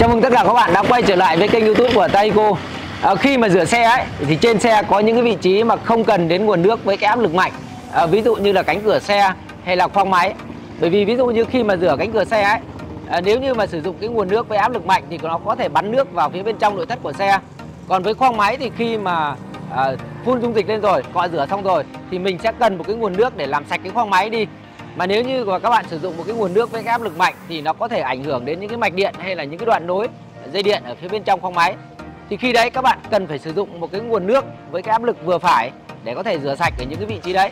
chào mừng tất cả các bạn đã quay trở lại với kênh youtube của Taiko. À, Khi mà rửa xe ấy thì trên xe có những cái vị trí mà không cần đến nguồn nước với cái áp lực mạnh. À, Ví dụ như là cánh cửa xe hay là khoang máy. Bởi vì ví dụ như khi mà rửa cánh cửa xe ấy à, Nếu như mà sử dụng cái nguồn nước với áp lực mạnh thì nó có thể bắn nước vào phía bên trong nội thất của xe. Còn với khoang máy thì khi mà à, phun dung dịch lên rồi, cọ rửa xong rồi Thì mình sẽ cần một cái nguồn nước để làm sạch cái khoang máy đi mà nếu như mà các bạn sử dụng một cái nguồn nước với cái áp lực mạnh thì nó có thể ảnh hưởng đến những cái mạch điện hay là những cái đoạn nối, dây điện ở phía bên trong khoang máy. Thì khi đấy các bạn cần phải sử dụng một cái nguồn nước với cái áp lực vừa phải để có thể rửa sạch ở những cái vị trí đấy.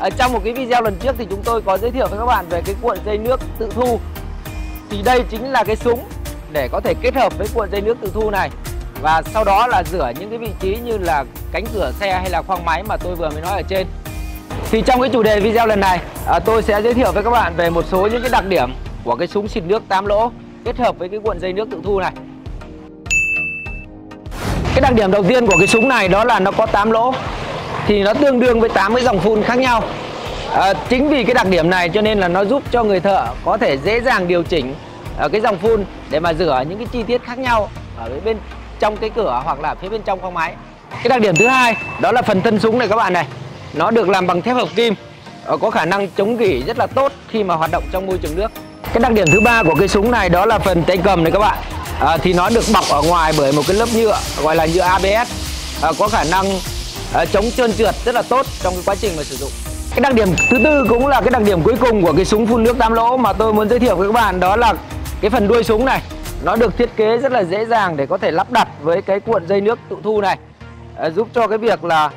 Ở trong một cái video lần trước thì chúng tôi có giới thiệu với các bạn về cái cuộn dây nước tự thu. Thì đây chính là cái súng để có thể kết hợp với cuộn dây nước tự thu này. Và sau đó là rửa những cái vị trí như là cánh cửa xe hay là khoang máy mà tôi vừa mới nói ở trên thì trong cái chủ đề video lần này à, tôi sẽ giới thiệu với các bạn về một số những cái đặc điểm của cái súng xịt nước 8 lỗ kết hợp với cái cuộn dây nước tự thu này. Cái đặc điểm đầu tiên của cái súng này đó là nó có 8 lỗ thì nó tương đương với 8 cái dòng phun khác nhau. À, chính vì cái đặc điểm này cho nên là nó giúp cho người thợ có thể dễ dàng điều chỉnh ở cái dòng phun để mà rửa những cái chi tiết khác nhau ở bên trong cái cửa hoặc là phía bên trong khoang máy. Cái đặc điểm thứ hai đó là phần thân súng này các bạn này nó được làm bằng thép hợp kim ờ, có khả năng chống gỉ rất là tốt khi mà hoạt động trong môi trường nước. Cái đặc điểm thứ ba của cái súng này đó là phần tay cầm này các bạn. À, thì nó được bọc ở ngoài bởi một cái lớp nhựa gọi là nhựa ABS à, ờ, có khả năng à, chống trơn trượt rất là tốt trong cái quá trình mà sử dụng. Cái đặc điểm thứ tư cũng là cái đặc điểm cuối cùng của cái súng phun nước tam lỗ mà tôi muốn giới thiệu với các bạn đó là cái phần đuôi súng này. Nó được thiết kế rất là dễ dàng để có thể lắp đặt với cái cuộn dây nước tụ thu này à, giúp cho cái việc là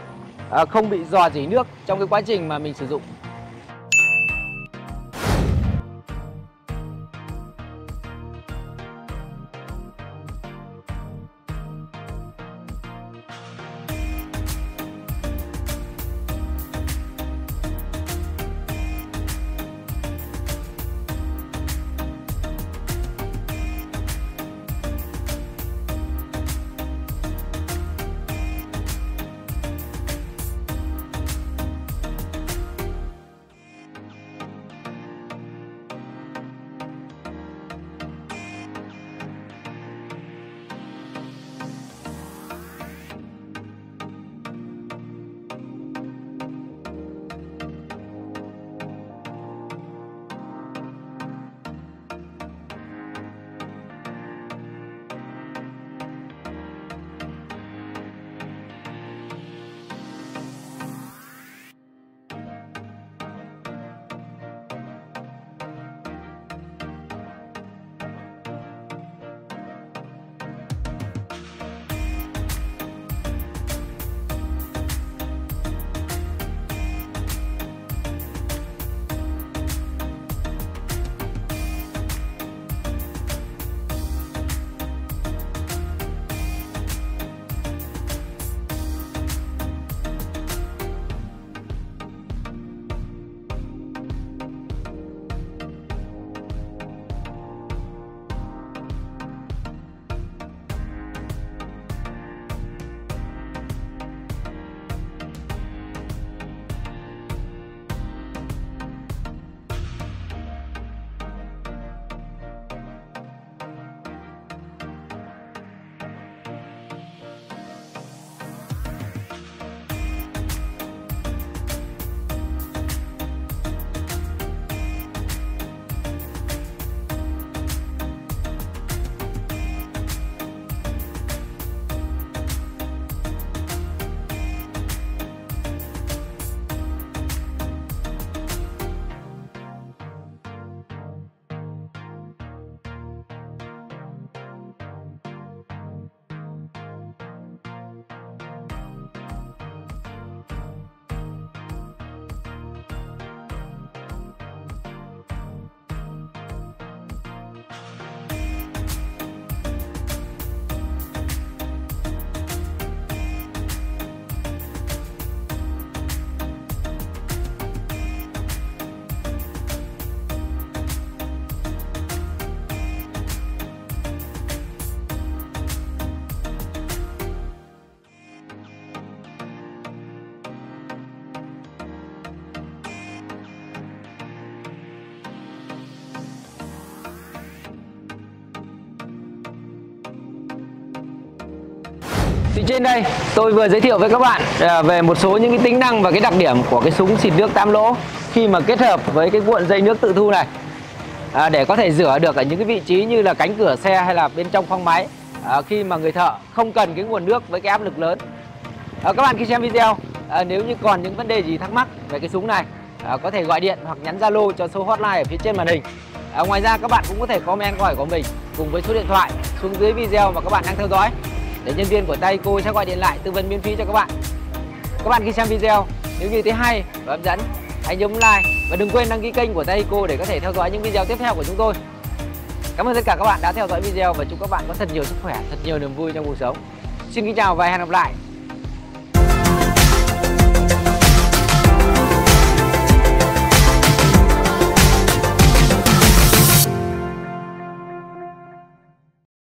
Ờ, không bị dò dỉ nước trong cái quá trình mà mình sử dụng Thì trên đây tôi vừa giới thiệu với các bạn à, về một số những cái tính năng và cái đặc điểm của cái súng xịt nước tam lỗ khi mà kết hợp với cái cuộn dây nước tự thu này à, để có thể rửa được ở những cái vị trí như là cánh cửa xe hay là bên trong khoang máy à, khi mà người thợ không cần cái nguồn nước với cái áp lực lớn. À, các bạn khi xem video à, nếu như còn những vấn đề gì thắc mắc về cái súng này à, có thể gọi điện hoặc nhắn Zalo cho số hotline ở phía trên màn hình. À, ngoài ra các bạn cũng có thể comment câu hỏi của mình cùng với số điện thoại xuống dưới video mà các bạn đang theo dõi để nhân viên của Taiko sẽ gọi điện lại tư vấn miễn phí cho các bạn. Các bạn khi xem video nếu như thấy hay và hấp dẫn hãy nhấn like và đừng quên đăng ký kênh của Taiko để có thể theo dõi những video tiếp theo của chúng tôi. Cảm ơn tất cả các bạn đã theo dõi video và chúc các bạn có thật nhiều sức khỏe, thật nhiều niềm vui trong cuộc sống. Xin kính chào và hẹn gặp lại